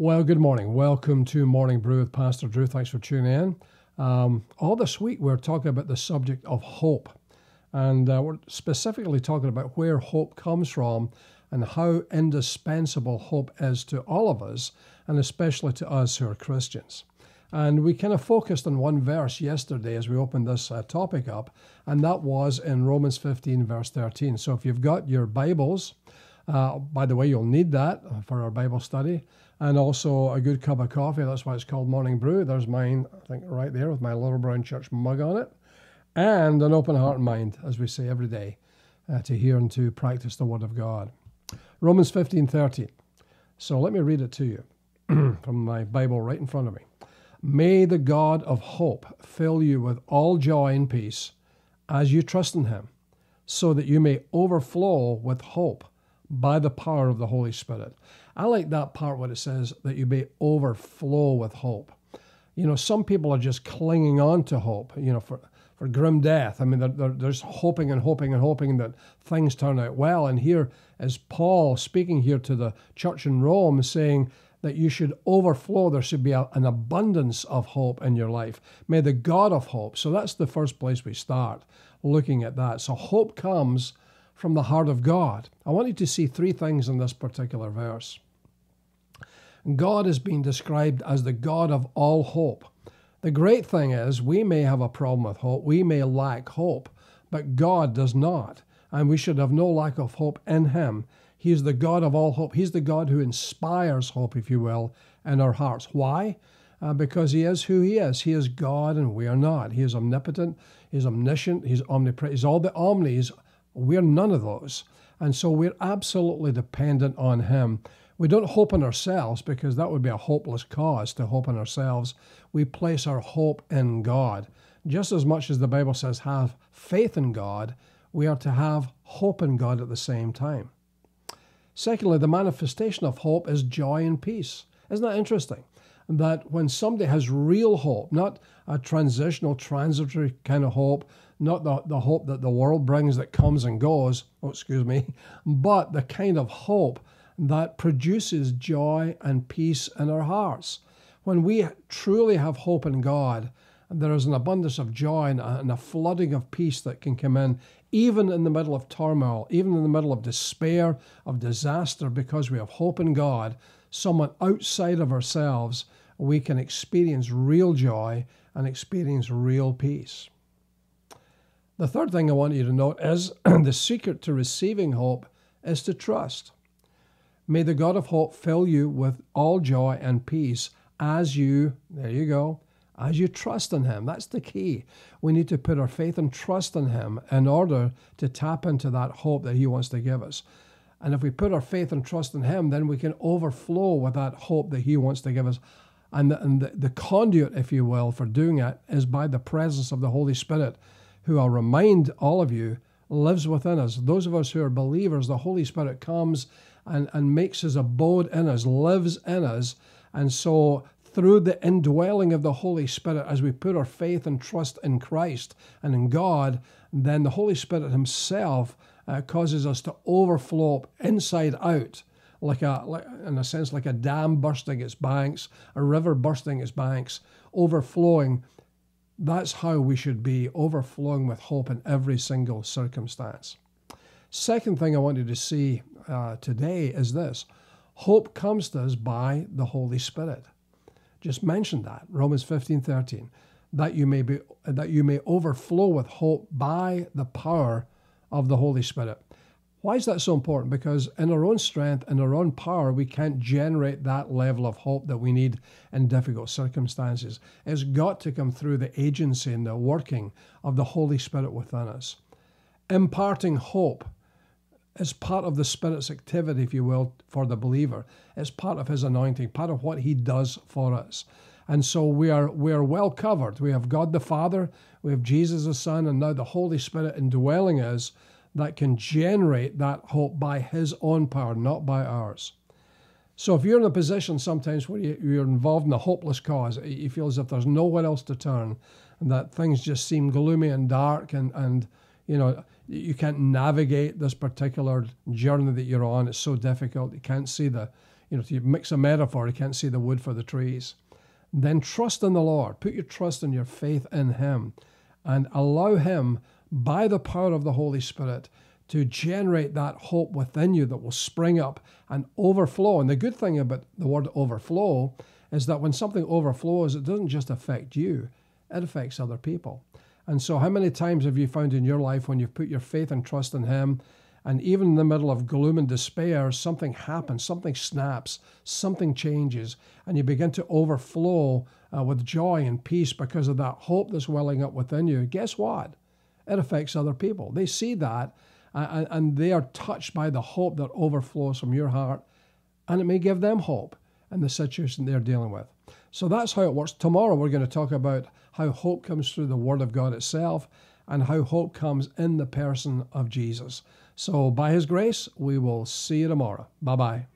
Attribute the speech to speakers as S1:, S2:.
S1: Well, good morning. Welcome to Morning Brew with Pastor Drew. Thanks for tuning in. Um, all this week, we're talking about the subject of hope. And uh, we're specifically talking about where hope comes from and how indispensable hope is to all of us, and especially to us who are Christians. And we kind of focused on one verse yesterday as we opened this uh, topic up, and that was in Romans 15, verse 13. So if you've got your Bibles, uh, by the way, you'll need that for our Bible study and also a good cup of coffee. That's why it's called Morning Brew. There's mine, I think, right there with my Little Brown Church mug on it, and an open heart and mind, as we say every day, uh, to hear and to practice the Word of God. Romans 15:30. So let me read it to you from my Bible right in front of me. May the God of hope fill you with all joy and peace as you trust in Him, so that you may overflow with hope by the power of the Holy Spirit. I like that part where it says that you may overflow with hope. You know, some people are just clinging on to hope, you know, for, for grim death. I mean, they're, they're, they're just hoping and hoping and hoping that things turn out well. And here is Paul speaking here to the church in Rome saying that you should overflow. There should be a, an abundance of hope in your life. May the God of hope. So that's the first place we start looking at that. So hope comes from the heart of God. I want you to see three things in this particular verse. God is being described as the God of all hope. The great thing is, we may have a problem with hope, we may lack hope, but God does not. And we should have no lack of hope in Him. He's the God of all hope. He's the God who inspires hope, if you will, in our hearts. Why? Uh, because He is who He is. He is God and we are not. He is omnipotent, He's omniscient, He's omnipresent, He's all the omnis we're none of those. And so we're absolutely dependent on Him. We don't hope in ourselves because that would be a hopeless cause to hope in ourselves. We place our hope in God. Just as much as the Bible says, have faith in God, we are to have hope in God at the same time. Secondly, the manifestation of hope is joy and peace. Isn't that interesting? That when somebody has real hope, not a transitional, transitory kind of hope, not the, the hope that the world brings that comes and goes, oh, excuse me, but the kind of hope that produces joy and peace in our hearts. When we truly have hope in God, there is an abundance of joy and a, and a flooding of peace that can come in, even in the middle of turmoil, even in the middle of despair, of disaster, because we have hope in God, someone outside of ourselves, we can experience real joy and experience real peace. The third thing I want you to note is the secret to receiving hope is to trust. May the God of hope fill you with all joy and peace as you, there you go, as you trust in Him. That's the key. We need to put our faith and trust in Him in order to tap into that hope that He wants to give us. And if we put our faith and trust in Him, then we can overflow with that hope that He wants to give us. And the, and the, the conduit, if you will, for doing it is by the presence of the Holy Spirit who I'll remind all of you lives within us. Those of us who are believers, the Holy Spirit comes and, and makes his abode in us, lives in us. And so, through the indwelling of the Holy Spirit, as we put our faith and trust in Christ and in God, then the Holy Spirit Himself uh, causes us to overflow inside out. Like a, like, in a sense, like a dam bursting its banks, a river bursting its banks, overflowing that's how we should be overflowing with hope in every single circumstance. Second thing I wanted to see uh, today is this hope comes to us by the Holy Spirit. Just mention that, Romans 15 13, that you may, be, that you may overflow with hope by the power of the Holy Spirit. Why is that so important? Because in our own strength and our own power, we can't generate that level of hope that we need in difficult circumstances. It's got to come through the agency and the working of the Holy Spirit within us. Imparting hope is part of the Spirit's activity, if you will, for the believer. It's part of His anointing, part of what He does for us. And so we are we are well covered. We have God the Father, we have Jesus the Son, and now the Holy Spirit indwelling us that can generate that hope by His own power, not by ours. So if you're in a position sometimes where you're involved in a hopeless cause, you feel as if there's nowhere else to turn, and that things just seem gloomy and dark, and and you know you can't navigate this particular journey that you're on. It's so difficult. You can't see the you know, to mix a metaphor, you can't see the wood for the trees. Then trust in the Lord. Put your trust and your faith in Him and allow Him, by the power of the Holy Spirit, to generate that hope within you that will spring up and overflow. And the good thing about the word overflow is that when something overflows, it doesn't just affect you, it affects other people. And so, how many times have you found in your life when you've put your faith and trust in Him, and even in the middle of gloom and despair, something happens, something snaps, something changes, and you begin to overflow uh, with joy and peace because of that hope that's welling up within you? Guess what? It affects other people. They see that and they are touched by the hope that overflows from your heart, and it may give them hope in the situation they're dealing with. So that's how it works. Tomorrow, we're going to talk about how hope comes through the Word of God itself and how hope comes in the person of Jesus. So, by His grace, we will see you tomorrow. Bye bye.